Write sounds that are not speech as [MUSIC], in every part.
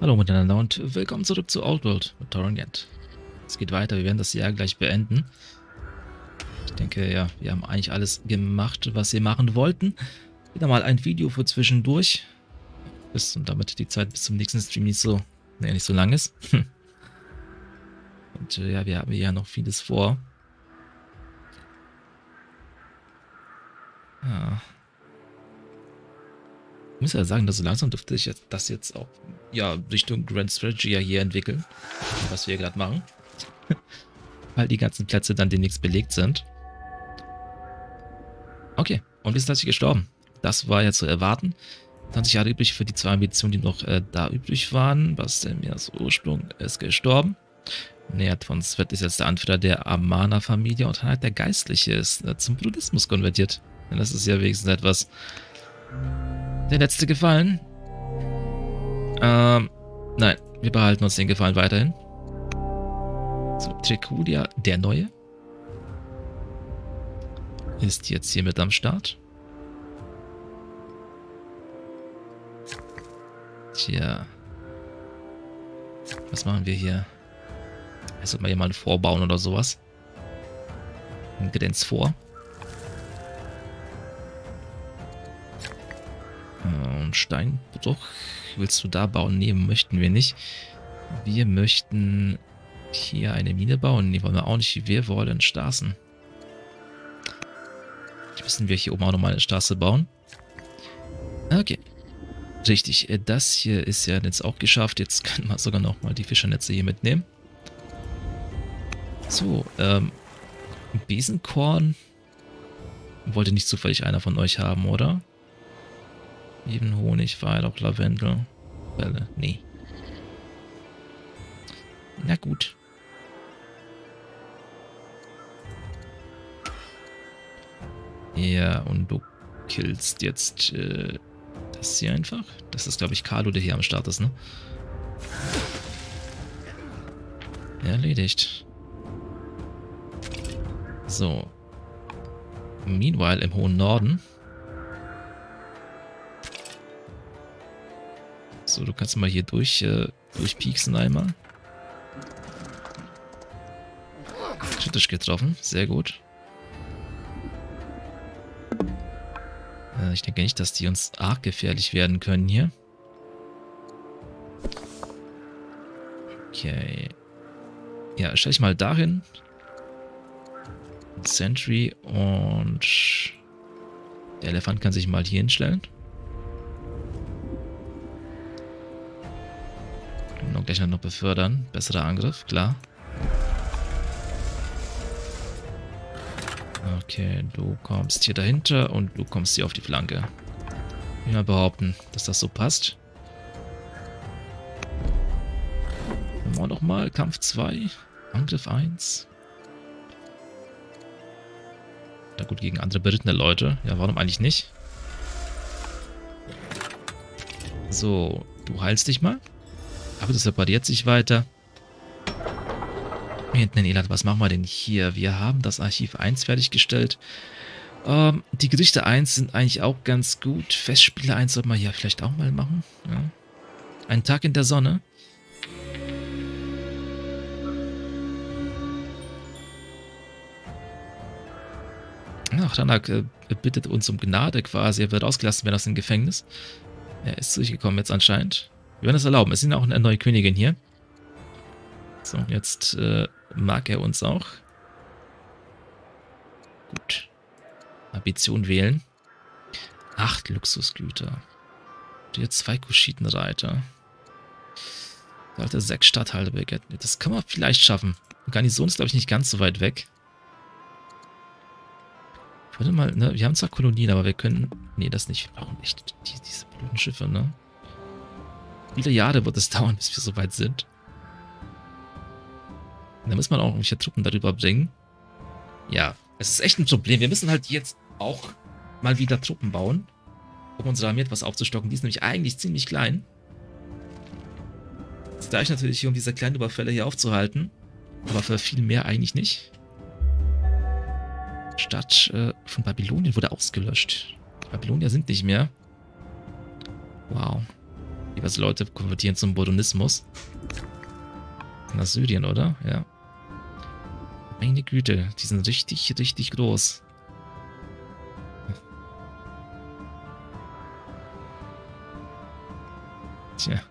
Hallo miteinander und willkommen zurück zu Old World mit Torrent. Es geht weiter, wir werden das Jahr gleich beenden. Ich denke, ja, wir haben eigentlich alles gemacht, was wir machen wollten. Wieder mal ein Video für zwischendurch. Bis, und damit die Zeit bis zum nächsten Stream nicht so, nee, nicht so lang ist. [LAUGHS] und äh, ja, wir haben ja noch vieles vor. Ja. Ich muss ja sagen, dass so langsam dürfte sich das jetzt auch ja, Richtung Grand Strategy ja hier entwickeln, was wir gerade machen. [LAUGHS] Weil die ganzen Plätze dann demnächst belegt sind. Okay, und wir sind tatsächlich gestorben. Das war ja zu erwarten. 20 Jahre übrig für die zwei Ambitionen, die noch äh, da übrig waren. Als Ursprung ist gestorben. Nähert von Svet ist jetzt der Anführer der Amana-Familie und halt der Geistliche ist äh, zum Buddhismus konvertiert. Das ist ja wenigstens etwas. Der letzte Gefallen. Ähm, nein, wir behalten uns den Gefallen weiterhin. So, Trikulia, der Neue. Ist jetzt hier mit am Start. Tja. Was machen wir hier? Ich sollte mal jemanden vorbauen oder sowas. Ein Grenz vor. Und Steinbruch willst du da bauen? Nee, möchten wir nicht. Wir möchten hier eine Mine bauen. Nee, wollen wir auch nicht. Wir wollen Straßen. Müssen wir hier oben auch nochmal eine Straße bauen? Okay. Richtig, äh, das hier ist ja jetzt auch geschafft. Jetzt können wir sogar nochmal die Fischernetze hier mitnehmen. So, ähm, Besenkorn wollte nicht zufällig einer von euch haben, oder? Eben Honig, Weihrauch, Lavendel. Bälle. Nee. Na gut. Ja, und du killst jetzt äh, das hier einfach. Das ist, glaube ich, Carlo, der hier am Start ist, ne? Erledigt. So. Meanwhile im hohen Norden So, du kannst mal hier durch, äh, durchpieksen einmal. Kritisch getroffen, sehr gut. Äh, ich denke nicht, dass die uns arg gefährlich werden können hier. Okay. Ja, stell ich mal dahin. Sentry und der Elefant kann sich mal hier hinstellen. Gleich noch befördern. Besserer Angriff, klar. Okay, du kommst hier dahinter und du kommst hier auf die Flanke. Ich mal behaupten, dass das so passt. Dann wir doch mal Kampf 2, Angriff 1. Na gut, gegen andere berittene Leute. Ja, warum eigentlich nicht? So, du heilst dich mal. Aber das repariert sich weiter. Hier hinten in Eland, was machen wir denn hier? Wir haben das Archiv 1 fertiggestellt. Ähm, die Gedichte 1 sind eigentlich auch ganz gut. Festspiele 1 sollte man hier vielleicht auch mal machen. Ja. Ein Tag in der Sonne. Ach, Tanak äh, bittet uns um Gnade quasi. Er wird ausgelassen werden aus dem Gefängnis. Er ist durchgekommen jetzt anscheinend. Wir werden es erlauben. Es ist ja auch eine neue Königin hier. So, jetzt äh, mag er uns auch. Gut. Ambition wählen. Acht Luxusgüter. Und jetzt zwei Kuschitenreiter. Sollte sechs Stadthalte begetten. Das kann man vielleicht schaffen. Garnison ist, glaube ich, nicht ganz so weit weg. Warte mal, ne? Wir haben zwar Kolonien, aber wir können... Nee, das nicht. Warum nicht? Die, diese blöden Schiffe, ne? Viele Jahre wird es [LAUGHS] dauern, bis wir so weit sind. Da muss man auch irgendwelche Truppen darüber bringen. Ja, es ist echt ein Problem. Wir müssen halt jetzt auch mal wieder Truppen bauen, um unsere Armee etwas aufzustocken. Die ist nämlich eigentlich ziemlich klein. Jetzt da ich natürlich hier, um diese kleinen Überfälle hier aufzuhalten. Aber für viel mehr eigentlich nicht. Stadt äh, von Babylonien wurde ausgelöscht. Babylonier sind nicht mehr. Wow. Was Leute konvertieren zum Bodonismus. Nach Syrien, oder? Ja. Meine Güte, die sind richtig, richtig groß. Tja.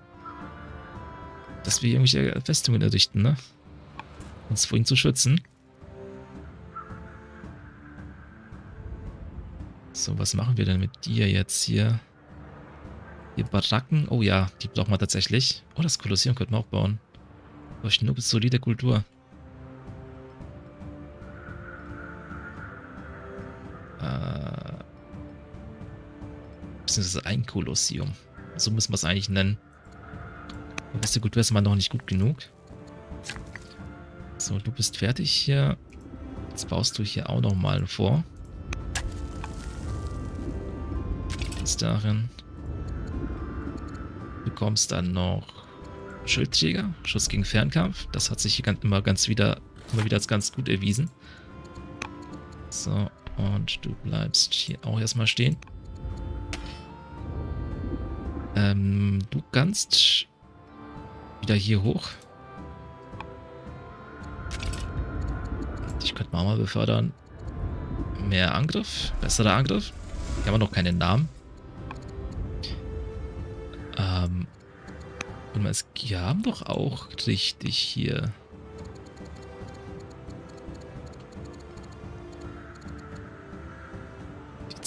Dass wir irgendwelche Festungen errichten, ne? Uns vor ihnen zu schützen. So, was machen wir denn mit dir jetzt hier? Hier Baracken. Oh ja, die brauchen wir tatsächlich. Oh, das Kolosseum könnten wir auch bauen. Durch nur solide Kultur. Äh, beziehungsweise ein Kolosseum. So müssen wir es eigentlich nennen. Beste Kultur ist mal noch nicht gut genug. So, du bist fertig hier. Jetzt baust du hier auch nochmal vor. Jetzt darin. Bekommst dann noch Schildträger, Schuss gegen Fernkampf. Das hat sich hier immer ganz wieder, immer wieder als ganz gut erwiesen. So, und du bleibst hier auch erstmal stehen. Ähm, du kannst wieder hier hoch. Ich könnte mal befördern. Mehr Angriff, besserer Angriff. Hier haben wir noch keinen Namen. Ähm, und es haben doch auch richtig hier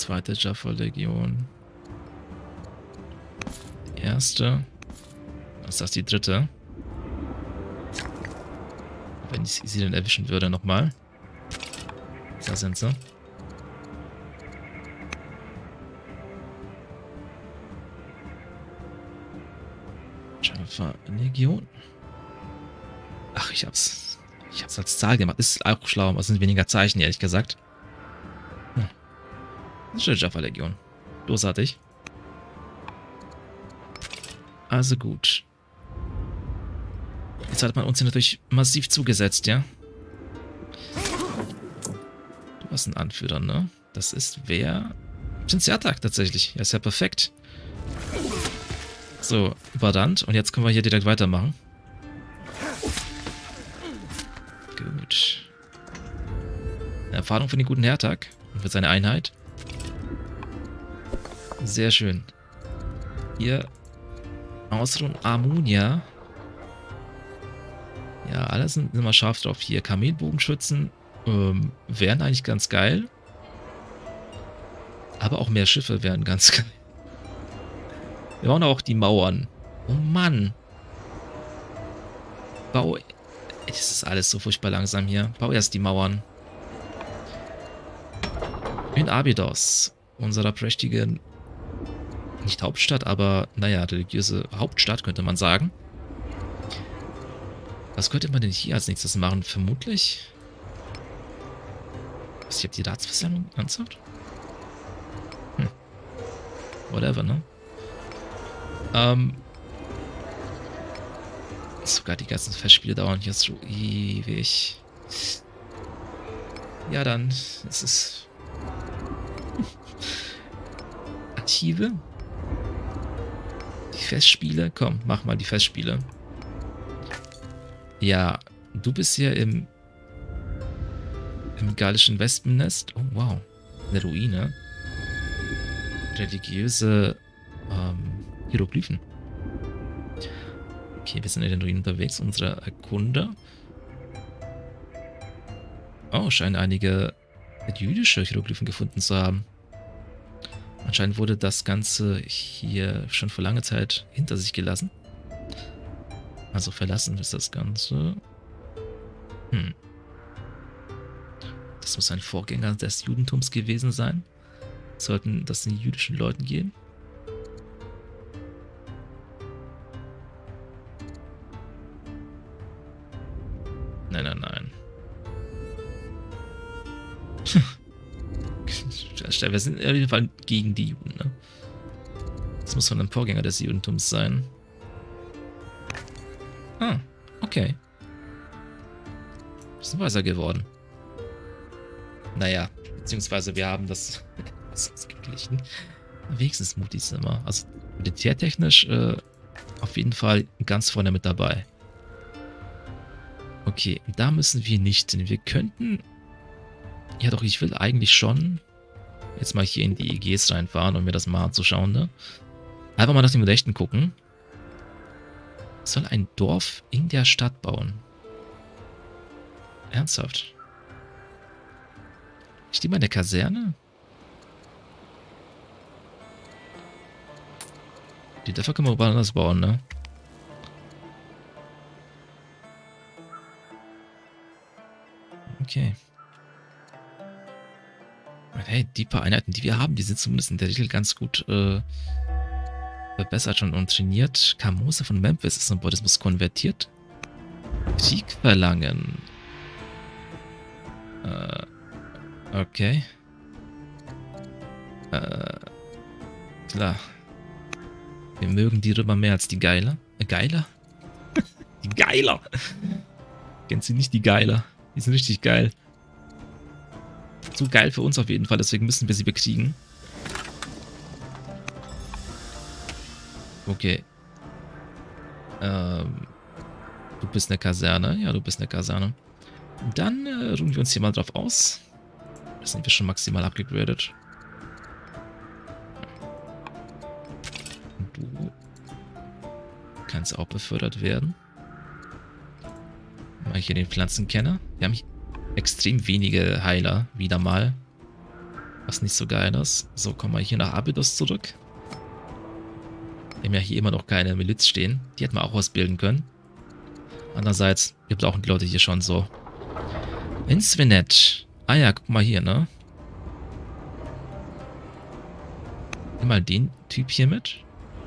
zweite Jaffa-Legion. Die erste. Was ist das, die dritte? Wenn ich sie dann erwischen würde nochmal. Da sind sie. Jaffa-Legion. Ach, ich hab's. Ich hab's als Zahl gemacht. Ist auch schlau, aber es sind weniger Zeichen, ehrlich gesagt. Schöne Jaffa-Legion. Großartig. Also gut. Jetzt hat man uns hier natürlich massiv zugesetzt, ja? Du hast einen Anführer, ne? Das ist wer? Cinziatak tatsächlich. Ja, ist ja perfekt. So, überrannt. Und jetzt können wir hier direkt weitermachen. Gut. Erfahrung für den guten Hertag und für seine Einheit. Sehr schön. Hier Ausruhen Armonia. Ja, alle sind immer scharf drauf. Hier Kamelbogenschützen ähm, wären eigentlich ganz geil. Aber auch mehr Schiffe wären ganz [LAUGHS] geil. Wir bauen auch die Mauern. Oh Mann. Bau... Es ist alles so furchtbar langsam hier. Bau erst die Mauern. In Abydos, unserer prächtigen nicht Hauptstadt, aber naja, religiöse Hauptstadt könnte man sagen. Was könnte man denn hier als nächstes machen? Vermutlich. Was, ich habe die Ratsversammlung ernsthaft? Hm. Whatever, ne? Ähm. Sogar die ganzen Festspiele dauern hier so ewig. Ja, dann. Es ist. [LAUGHS] Archive? Die Festspiele? Komm, mach mal die Festspiele. Ja, du bist hier im, im gallischen Wespennest. Oh, wow. Eine Ruine. Religiöse Hieroglyphen. Okay, wir sind in den Ruinen unterwegs. Unsere Erkunder. Oh, scheinen einige jüdische Hieroglyphen gefunden zu haben. Anscheinend wurde das Ganze hier schon vor langer Zeit hinter sich gelassen. Also verlassen ist das Ganze. Hm. Das muss ein Vorgänger des Judentums gewesen sein. Sollten das den jüdischen Leuten geben? Wir sind auf jeden Fall gegen die Juden, ne? Das muss von einem Vorgänger des Judentums sein. Ah, okay. Bisschen weiser geworden. Naja, beziehungsweise wir haben das, [LAUGHS] ausgeglichen. Wenigstens mutig sind wir. Also militärtechnisch äh, auf jeden Fall ganz vorne mit dabei. Okay, da müssen wir nicht hin. Wir könnten... Ja doch, ich will eigentlich schon jetzt mal hier in die EGs reinfahren, um mir das mal anzuschauen, ne? Einfach mal nach dem Rechten gucken. Soll ein Dorf in der Stadt bauen. Ernsthaft? Steht mal in der Kaserne? Die Dörfer können wir woanders bauen, ne? Die paar Einheiten, die wir haben, die sind zumindest in der Regel ganz gut äh, verbessert schon und trainiert. Kamose von Memphis ist ein Buddhismus konvertiert. Krieg verlangen. Äh, okay. Äh, klar. Wir mögen die Römer mehr als die Geiler. Äh, Geiler? [LAUGHS] die Geiler! Kennst du nicht die Geiler? Die sind richtig geil. Zu geil für uns auf jeden Fall, deswegen müssen wir sie bekriegen. Okay. Ähm, du bist eine Kaserne. Ja, du bist eine Kaserne. Dann äh, ruhen wir uns hier mal drauf aus. Da sind wir schon maximal abgegradet. Du kannst auch befördert werden. Mal hier den Pflanzenkenner. Wir haben extrem wenige Heiler wieder mal. Was nicht so geil ist. So, kommen wir hier nach Abydos zurück. Wir haben ja hier immer noch keine Miliz stehen. Die hätten wir auch ausbilden können. Andererseits, wir brauchen die Leute hier schon so. Insvenet. Ah ja, guck mal hier, ne? Nimm mal den Typ hier mit.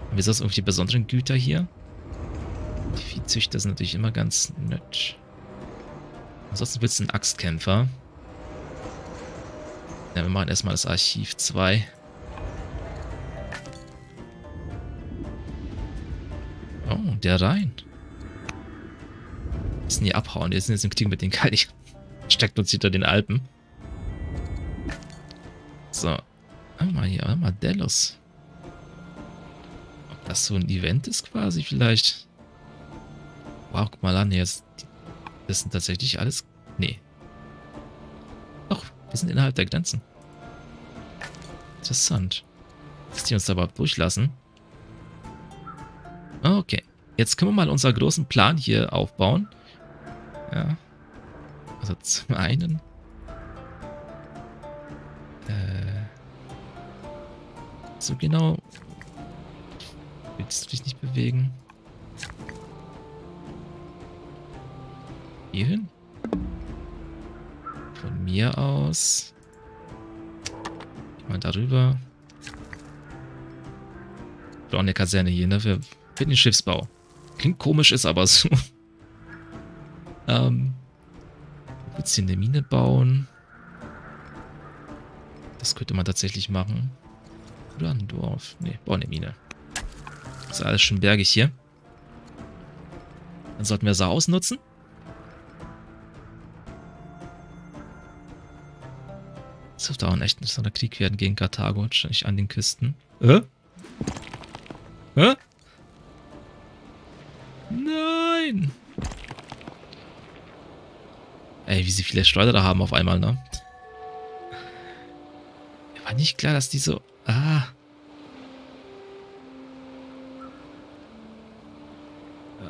Haben wir sonst irgendwelche besonderen Güter hier? Die Viehzüchter sind natürlich immer ganz nett. Ansonsten willst du einen Axtkämpfer. Ja, wir machen erstmal das Archiv 2. Oh, der rein. Müssen die abhauen. Die sind jetzt im Krieg mit den Kali. Steckt uns hinter den Alpen. So. Warte mal hier, warte mal, Delos. Ob das so ein Event ist quasi vielleicht? Wow, guck mal an, jetzt. Das sind tatsächlich alles... Nee. Doch, wir sind innerhalb der Grenzen. Interessant. Dass die uns da überhaupt durchlassen. Okay. Jetzt können wir mal unseren großen Plan hier aufbauen. Ja. Also zum einen... Äh, so genau... Willst du dich nicht bewegen? Hier hin? Von mir aus... Mal darüber. Wir eine Kaserne hier, ne? Wir für den Schiffsbau. Klingt komisch, ist aber [LAUGHS] so. ähm, jetzt hier eine Mine bauen. Das könnte man tatsächlich machen. Oder ein Dorf. Ne, bauen eine Mine. ist alles schön bergig hier. Dann sollten wir Sau ausnutzen. Dürfte auch ein echt ein Krieg werden gegen Karthago, wahrscheinlich an den Küsten. Hä? Hä? Nein! Ey, wie sie viele Schleuder haben auf einmal, ne? War nicht klar, dass die so... Ah.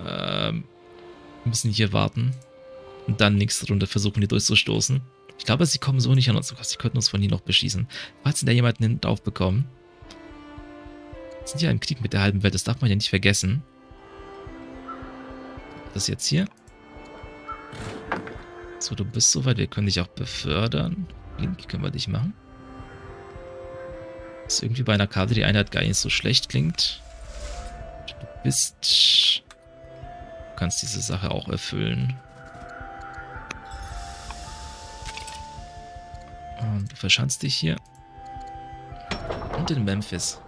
Ähm, müssen hier warten. Und dann nächste Runde versuchen, die durchzustoßen. Ich glaube, sie kommen so nicht an uns. Sie könnten uns von hier noch beschießen. Falls sie da jemanden draufbekommen. Wir sind ja im Krieg mit der halben Welt, das darf man ja nicht vergessen das jetzt hier? So, du bist soweit. Wir können dich auch befördern. Link können wir dich machen. Was irgendwie bei einer Karte die Einheit gar nicht so schlecht klingt. Du bist... Du kannst diese Sache auch erfüllen. Und du verschanzt dich hier. Und in Memphis.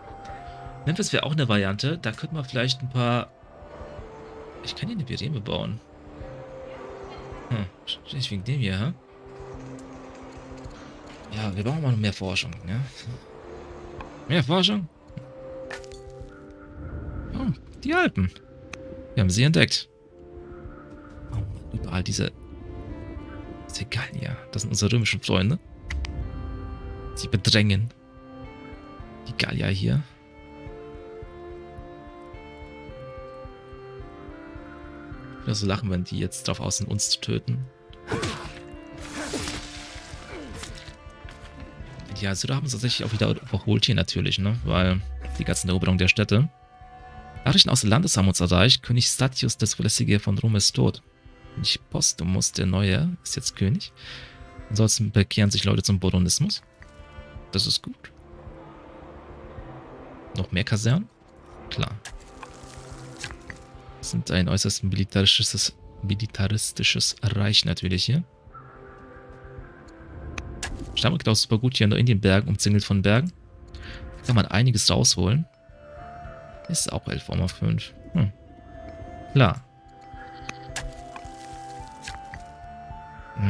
Memphis wäre auch eine Variante. Da könnten wir vielleicht ein paar ich kann hier eine Bireme bauen. Hm, wahrscheinlich wegen dem hier, hä? Ja, wir brauchen mal noch mehr Forschung, ne? Mehr Forschung? Oh, die Alpen. Wir haben sie entdeckt. Oh, überall diese... Diese Gallier. Das sind unsere römischen Freunde. Sie bedrängen. Die Gallier hier. Ich würde so lachen, wenn die jetzt drauf aus sind, uns zu töten. Ja, also da haben sie tatsächlich auch wieder überholt hier natürlich, ne? Weil die ganzen Eroberung der Städte. Nachrichten aus dem Landes haben uns erreicht. König Statius des Verlässige von Rom ist tot. König Postumus, der Neue, ist jetzt König. Ansonsten bekehren sich Leute zum Bodonismus. Das ist gut. Noch mehr Kasernen? Klar. Das sind ein äußerst militaristisches, militaristisches Reich natürlich hier. Stammrick auch super gut hier in den Bergen, umzingelt von Bergen. Da kann man einiges rausholen. Ist auch 11,5. Hm. Klar.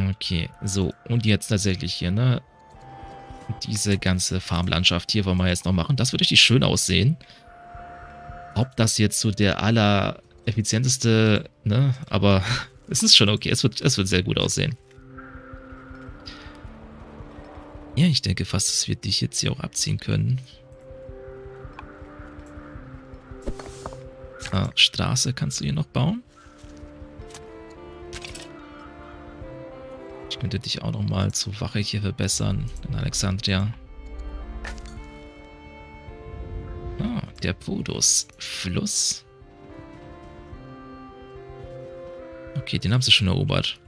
Okay, so. Und jetzt tatsächlich hier, ne? Diese ganze Farmlandschaft hier wollen wir jetzt noch machen. Das würde richtig schön aussehen. Ob das jetzt so der aller effizienteste, ne? Aber [LAUGHS] es ist schon okay. Es wird, es wird sehr gut aussehen. Ja, ich denke fast, dass wir dich jetzt hier auch abziehen können. Ah, Straße kannst du hier noch bauen. Ich könnte dich auch noch mal zur Wache hier verbessern in Alexandria. Ah, der Podus-Fluss. Okay, den haben sie schon erobert.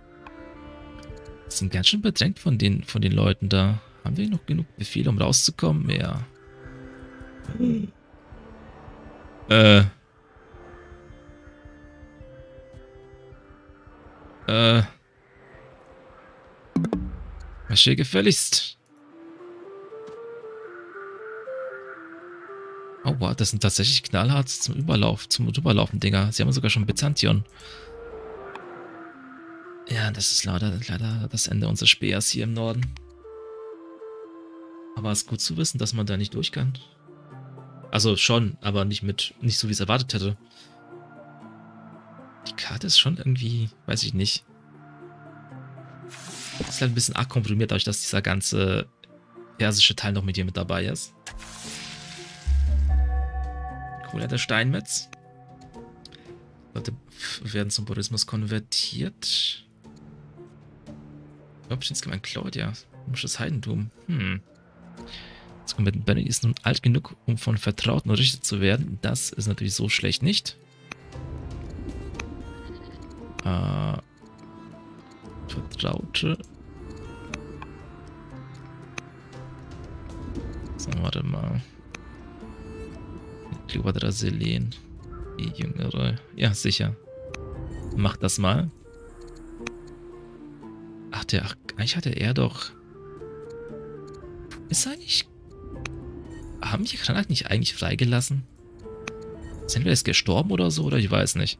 Sind ganz schön bedrängt von den, von den Leuten da. Haben wir noch genug Befehle, um rauszukommen? Ja. Äh. Äh. Hier gefälligst? Oh wow, das sind tatsächlich knallhart zum Überlauf, zum Überlaufen Dinger. Sie haben sogar schon Byzantion. Ja, das ist leider, leider das Ende unseres Speers hier im Norden. Aber es ist gut zu wissen, dass man da nicht durch kann. Also schon, aber nicht mit, nicht so wie es erwartet hätte. Die Karte ist schon irgendwie, weiß ich nicht. Ist halt ein bisschen arg komprimiert, dadurch, dass dieser ganze persische Teil noch mit hier mit dabei ist. Cool, der Steinmetz. Leute werden zum Buddhismus konvertiert. Options gemeint Claudia. Musches Heidentum. Hm. Das Combat Benny ist nun alt genug, um von Vertrauten errichtet zu werden. Das ist natürlich so schlecht nicht. Äh, Vertraute. So, warte mal. Kleopatra Selen. Die Jüngere. Ja, sicher. Mach das mal. Ach, der, ach, eigentlich hatte er doch... Ist eigentlich haben wir Granat nicht eigentlich freigelassen? Sind wir jetzt gestorben oder so? Oder ich weiß nicht.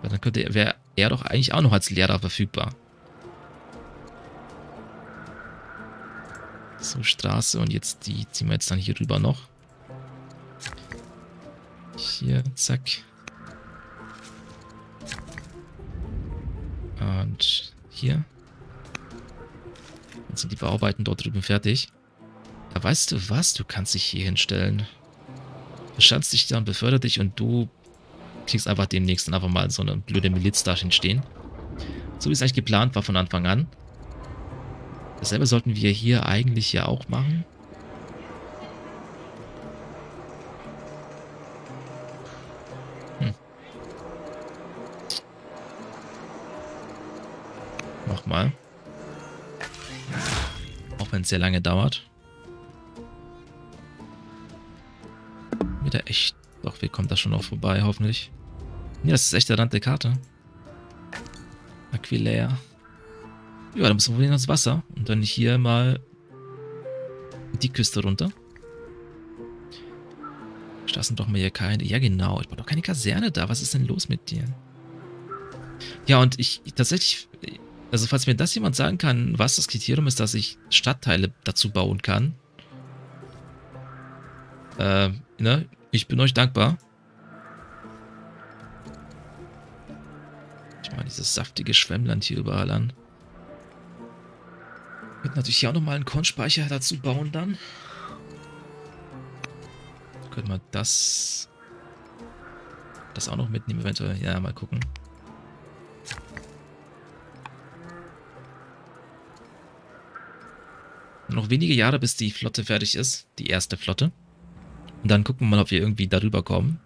Weil dann könnte wäre er doch eigentlich auch noch als Lehrer verfügbar. So, Straße und jetzt die ziehen wir jetzt dann hier rüber noch. Hier, zack. Und hier. Dann sind die Bauarbeiten dort drüben fertig. Ja, weißt du was? Du kannst dich hier hinstellen. Verschanzt dich dann, befördert dich und du kriegst einfach demnächst dann einfach mal so eine blöde Miliz da hinstehen. So wie es eigentlich geplant war von Anfang an. Dasselbe sollten wir hier eigentlich ja auch machen. Hm. Mach mal. Auch wenn es sehr lange dauert. wieder echt... Doch, wir kommen da schon noch vorbei, hoffentlich. Ja, das ist echt der Rand der Karte. Aquileia. Ja, dann müssen wir wieder ins Wasser. Und dann hier mal die Küste runter. Straßen doch mal hier keine... Ja, genau. Ich brauche doch keine Kaserne da. Was ist denn los mit dir? Ja, und ich tatsächlich... Also, falls mir das jemand sagen kann, was das Kriterium ist, dass ich Stadtteile dazu bauen kann. Äh, ne? Ich bin euch dankbar. Schau mal dieses saftige Schwemmland hier überall an. Wir könnten natürlich hier auch nochmal einen Kornspeicher dazu bauen dann. Können wir das... Das auch noch mitnehmen eventuell? Ja, mal gucken. Noch wenige Jahre, bis die Flotte fertig ist. Die erste Flotte. Und dann gucken wir mal, ob wir irgendwie darüber kommen.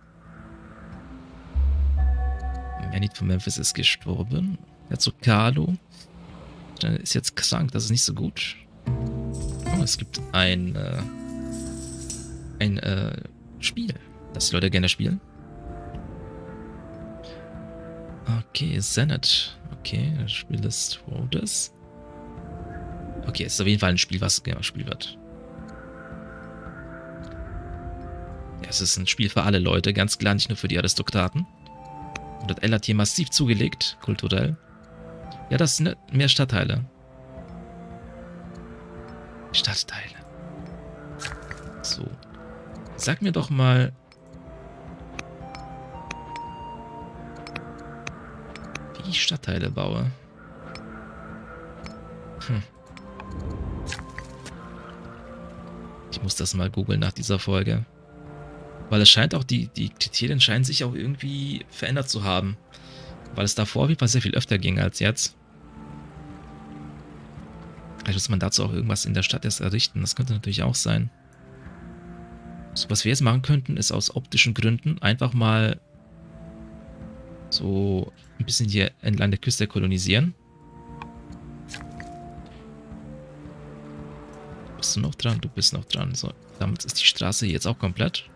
Manit von Memphis ist gestorben. Herzog Carlo ist jetzt krank, das ist nicht so gut. Oh, es gibt ein, äh, ein äh, Spiel, das die Leute gerne spielen. Okay, Senate. Okay, das Spiel ist Rhodes. Okay, es ist auf jeden Fall ein Spiel, was gerne gespielt wird. Ja, es ist ein Spiel für alle Leute, ganz klar, nicht nur für die Aristokraten. Und hat hier massiv zugelegt, kulturell. Ja, das sind mehr Stadtteile. Stadtteile. So. Sag mir doch mal... Wie ich Stadtteile baue. Hm. Ich muss das mal googeln nach dieser Folge. Weil es scheint auch, die, die Kriterien scheinen sich auch irgendwie verändert zu haben. Weil es davor auf jeden Fall sehr viel öfter ging als jetzt. Vielleicht muss man dazu auch irgendwas in der Stadt erst errichten. Das könnte natürlich auch sein. So, was wir jetzt machen könnten, ist aus optischen Gründen einfach mal so ein bisschen hier entlang der Küste kolonisieren. Bist du noch dran? Du bist noch dran. So, damit ist die Straße jetzt auch komplett.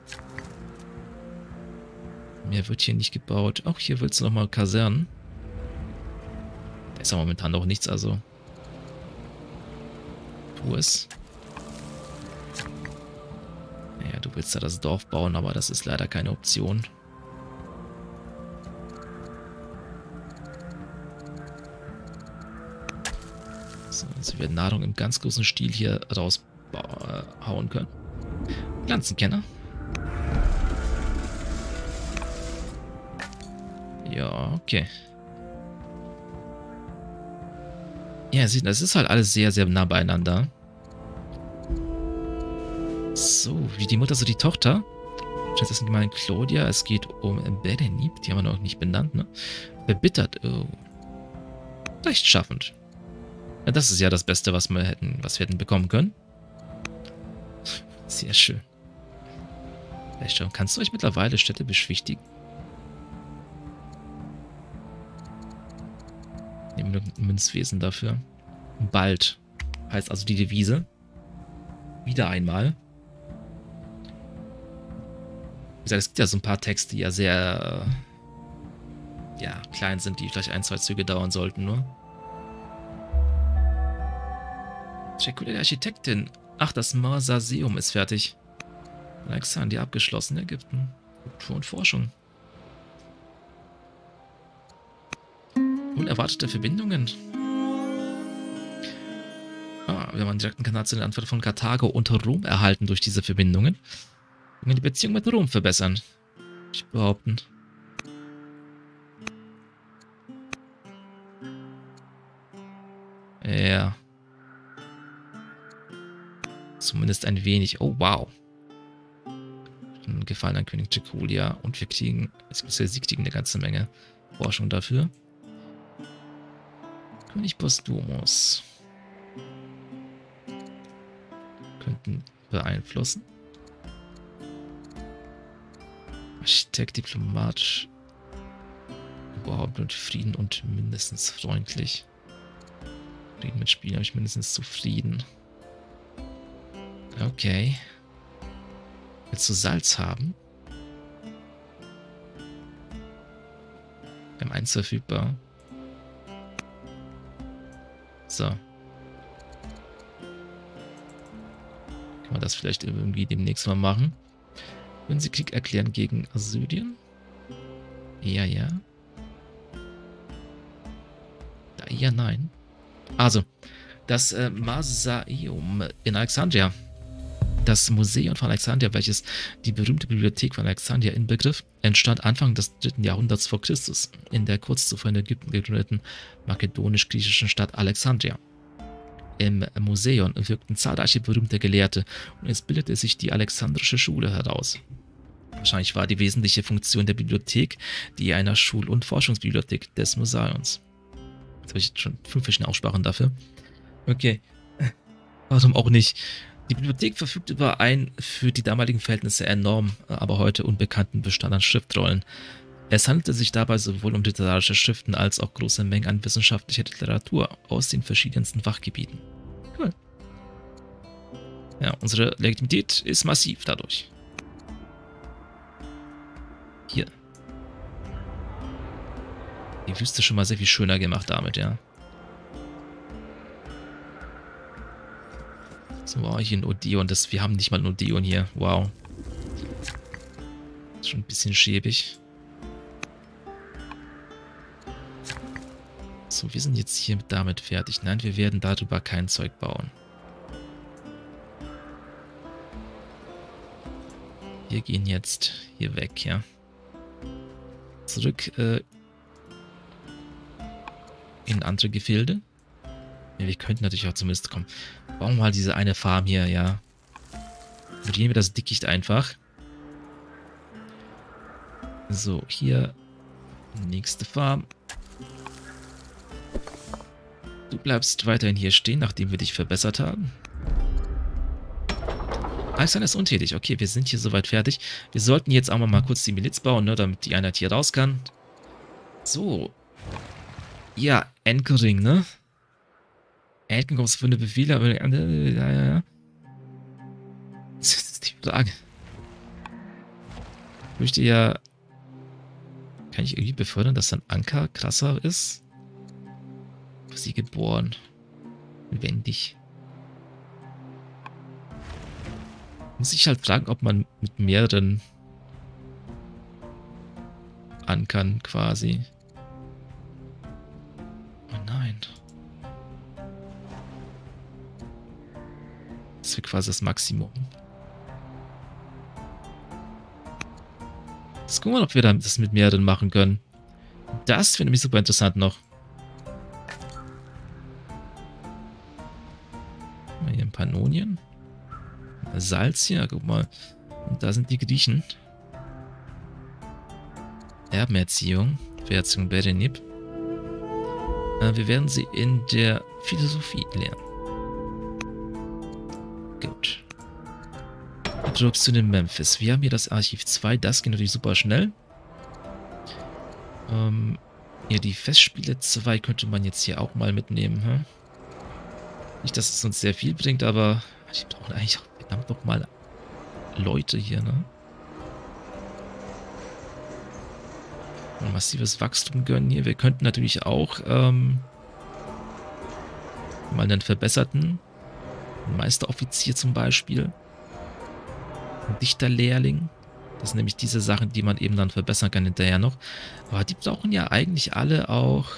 Mehr wird hier nicht gebaut. Auch hier willst du nochmal Kasernen. Da ist ja momentan noch nichts, also. Tu es. Naja, du willst da das Dorf bauen, aber das ist leider keine Option. So, also wir Nahrung im ganz großen Stil hier raushauen können. Pflanzenkenner. Ja, okay. Ja, das ist halt alles sehr, sehr nah beieinander. So, wie die Mutter, so die Tochter. Sind gemeint Claudia. Es geht um Berenib. Die haben wir noch nicht benannt, ne? Verbittert. Oh. Rechtschaffend. Ja, das ist ja das Beste, was wir hätten, was wir hätten bekommen können. Sehr schön. Kannst du euch mittlerweile Städte beschwichtigen? Münzwesen dafür. Bald. Heißt also die Devise. Wieder einmal. Wie gesagt, es gibt ja so ein paar Texte, die ja sehr ja, klein sind, die vielleicht ein, zwei Züge dauern sollten nur. Spekulative Architektin. Ach, das Marsaseum ist fertig. Alexandria abgeschlossen, Ägypten. Kultur und Forschung. Unerwartete Verbindungen. Ah, wir haben einen direkten Kanal zu den Antworten von Karthago und Rom erhalten durch diese Verbindungen. Wir die Beziehung mit Rom verbessern. Ich behaupten. Ja. Zumindest ein wenig. Oh, wow. Gefallen an König Jaculia und wir kriegen, wir siegtigen eine ganze Menge Forschung dafür. König Postumos. Könnten beeinflussen. Architekt, diplomatisch. Überhaupt mit Frieden und mindestens freundlich. Frieden mit Spielen habe ich mindestens zufrieden. Okay. Willst du Salz haben? Wir haben eins verfügbar. So. Kann man das vielleicht irgendwie demnächst mal machen? Würden Sie Krieg erklären gegen Assyrien? Ja, ja. Eher nein. Also, das äh, Masaeum in Alexandria Das Museum von Alexandria, welches die berühmte Bibliothek von Alexandria inbegriff, entstand Anfang des dritten Jahrhunderts vor Christus in der kurz zuvor in Ägypten gegründeten makedonisch-griechischen Stadt Alexandria. Im Museum wirkten zahlreiche berühmte Gelehrte und es bildete sich die Alexandrische Schule heraus. Wahrscheinlich war die wesentliche Funktion der Bibliothek die einer Schul- und Forschungsbibliothek des Museums. Jetzt habe ich schon fünf verschiedene Aussprachen dafür. Okay. Warum auch nicht? Die Bibliothek verfügt über einen für die damaligen Verhältnisse enorm, aber heute unbekannten Bestand an Schriftrollen. Es handelte sich dabei sowohl um literarische Schriften als auch große Mengen an wissenschaftlicher Literatur aus den verschiedensten Fachgebieten. Cool. Ja, unsere Legitimität ist massiv dadurch. Hier. Die Wüste schon mal sehr viel schöner gemacht damit, ja. So, wow, hier ein Odeon. Das, wir haben nicht mal ein Odeon hier. Wow. Ist schon ein bisschen schäbig. So, wir sind jetzt hier damit fertig. Nein, wir werden darüber kein Zeug bauen. Wir gehen jetzt hier weg, ja. Zurück äh, in andere Gefilde. Ja, wir könnten natürlich auch zumindest kommen. Bauen wir mal diese eine Farm hier, ja. Bedienen wir das Dickicht einfach. So, hier. Nächste Farm. Du bleibst weiterhin hier stehen, nachdem wir dich verbessert haben. Alexander ist untätig. Okay, wir sind hier soweit fertig. Wir sollten jetzt auch mal kurz die Miliz bauen, ne, damit die Einheit hier raus kann. So. Ja, Anchoring, ne? Elkengroßfunde Befehle, aber ja, ja, ja. Das ist die Frage. Ich möchte ja. Kann ich irgendwie befördern, dass dann Anker krasser ist? Ist sie geboren? Wendig. Muss ich halt fragen, ob man mit mehreren Ankern quasi. Wäre quasi das Maximum. Jetzt gucken wir mal, ob wir das mit mehreren machen können. Das finde ich super interessant noch. Hier ein Pannonien. Salz hier, guck mal. Und da sind die Griechen. Erbenerziehung. Verherzung Berenip. Äh, wir werden sie in der Philosophie lernen. Drops in Memphis. Wir haben hier das Archiv 2. Das geht natürlich super schnell. Ähm, ja, die Festspiele 2 könnte man jetzt hier auch mal mitnehmen. Hm? Nicht, dass es uns sehr viel bringt, aber die brauchen eigentlich auch verdammt nochmal Leute hier, ne? Ein massives Wachstum gönnen hier. Wir könnten natürlich auch ähm, mal einen verbesserten Meisteroffizier zum Beispiel Dichterlehrling. Das sind nämlich diese Sachen, die man eben dann verbessern kann hinterher noch. Aber die brauchen ja eigentlich alle auch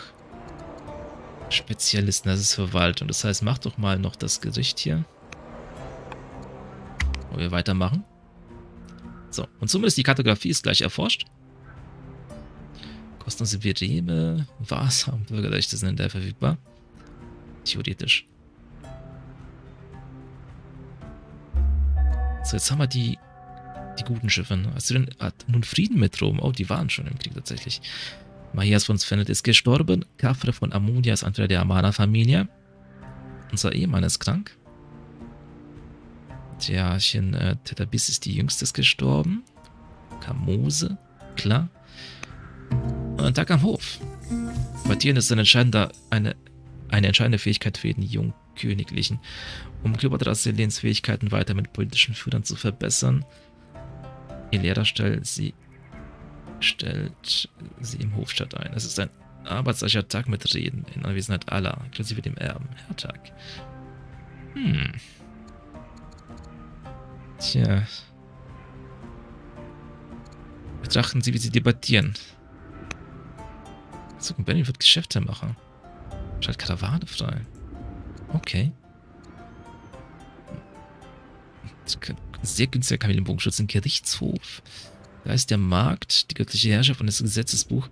Spezialisten. Das ist Verwaltung. Das heißt, mach doch mal noch das Gericht hier. Wo wir weitermachen. So, und zumindest die Kartografie ist gleich erforscht. Kostenlose Vireme, und Bürgerrechte sind in der verfügbar. Theoretisch. So, jetzt haben wir die, die guten Schiffe. Ne? Denn hat nun Frieden mit Rom? Oh, die waren schon im Krieg tatsächlich. Mahias von Sfenet ist gestorben. Kafre von Amunia ist Anführer der Amana-Familie. Unser Ehemann ist krank. Tjachen äh, Tetabis ist die jüngste ist gestorben. Kamose, klar. Und Tag am Hof. Quartieren ist ein entscheidender, eine, eine entscheidende Fähigkeit für jeden jungen Königlichen. Um Kleopatras Selens Fähigkeiten weiter mit politischen Führern zu verbessern, ihr Lehrer stellt sie, stellt sie im Hofstadt ein. Es ist ein arbeitsreicher Tag mit Reden in Anwesenheit aller, inklusive dem Erben. Herrtag. Hm. Tja. Betrachten Sie, wie Sie debattieren. Benny wird Geschäfte machen. Schalt Karawane frei. Okay. Sehr günstiger Kamelienbogenschutz im Gerichtshof. Da ist der Markt, die göttliche Herrschaft und das Gesetzesbuch.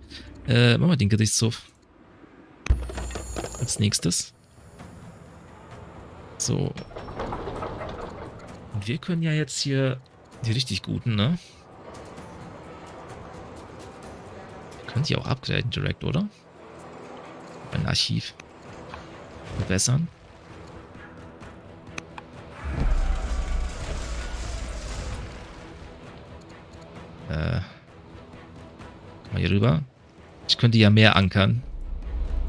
Äh, machen wir den Gerichtshof. Als nächstes. So. Und wir können ja jetzt hier die richtig guten, ne? Wir können die auch upgraden direkt, oder? Ein Archiv. Verbessern. Hier rüber. Ich könnte ja mehr ankern.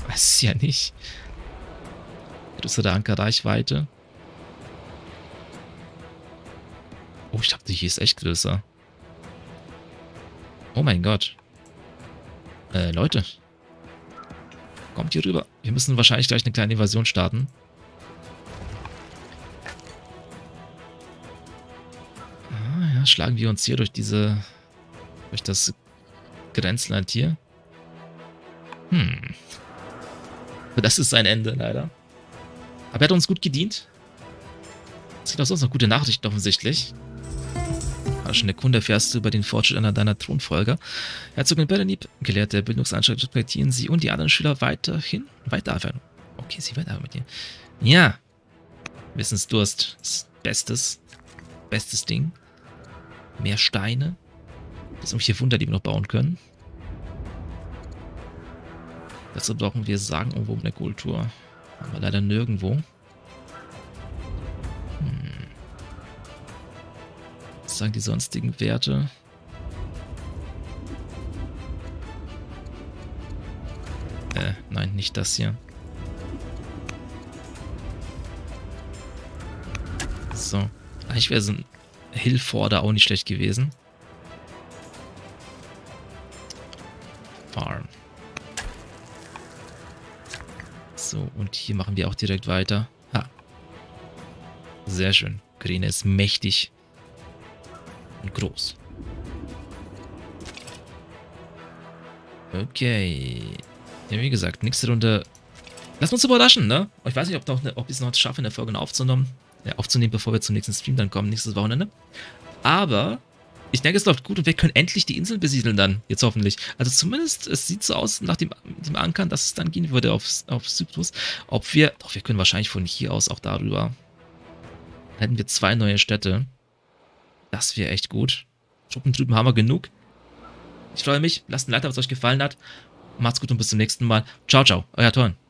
Weiß es ja nicht. Größere Ankerreichweite. Oh, ich dachte, hier ist echt größer. Oh mein Gott. Äh, Leute. Kommt hier rüber. Wir müssen wahrscheinlich gleich eine kleine Invasion starten. Ah, ja, schlagen wir uns hier durch diese... durch das Grenzland hier. Hm. Das ist sein Ende, leider. Aber er hat uns gut gedient. Es gibt auch sonst noch gute Nachrichten offensichtlich. Überraschende Kunde erfährst du über den Fortschritt einer deiner Thronfolger. Herzogin Berenip, Gelehrte der Bildungsanstalt, respektieren sie und die anderen Schüler weiterhin weiterarbeiten. Okay, sie weiterarbeiten mit dir. Ja. Wissensdurst bestes. Bestes Ding. Mehr Steine. Das sind irgendwelche Wunder, die wir noch bauen können. Dazu brauchen wir sagen irgendwo eine Kultur. Aber leider nirgendwo. Hm. Was sagen die sonstigen Werte? Äh, nein, nicht das hier. So. Eigentlich wäre so ein Hillforder auch nicht schlecht gewesen. Farm. So, und hier machen wir auch direkt weiter. Ha. Sehr schön. Green ist mächtig und groß. Okay. Ja, wie gesagt, nichts darunter. Lass uns überraschen, ne? Ich weiß nicht, ob, noch, ob ich es noch schaffe, in der Folge aufzunehmen, ja, aufzunehmen, bevor wir zum nächsten Stream dann kommen, nächstes Wochenende. Aber ich denke, es läuft gut und wir können endlich die Insel besiedeln dann, jetzt hoffentlich. Also zumindest, es sieht so aus nach dem, dem Ankern, dass es dann gehen würde auf, auf Cyprus. Ob wir, doch, wir können wahrscheinlich von hier aus auch darüber. Dann hätten wir zwei neue Städte. Das wäre echt gut. Truppen drüben haben wir genug. Ich freue mich, lasst ein Like da, was euch gefallen hat. Macht's gut und bis zum nächsten Mal. Ciao, ciao, euer Torn.